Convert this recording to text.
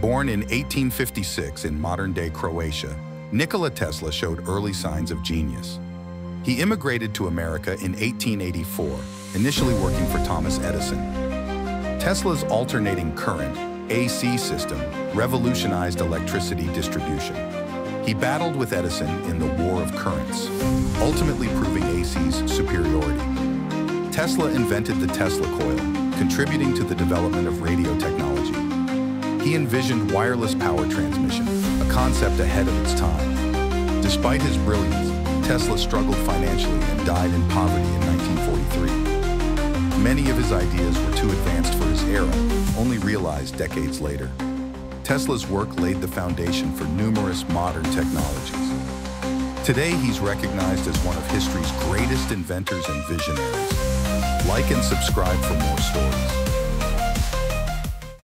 Born in 1856 in modern-day Croatia, Nikola Tesla showed early signs of genius. He immigrated to America in 1884, initially working for Thomas Edison. Tesla's alternating current, AC system, revolutionized electricity distribution. He battled with Edison in the War of Currents, ultimately proving AC's superiority. Tesla invented the Tesla coil, contributing to the development of radio technology. He envisioned wireless power transmission, a concept ahead of its time. Despite his brilliance, Tesla struggled financially and died in poverty in 1943. Many of his ideas were too advanced for his era, only realized decades later. Tesla's work laid the foundation for numerous modern technologies. Today, he's recognized as one of history's greatest inventors and visionaries. Like and subscribe for more stories.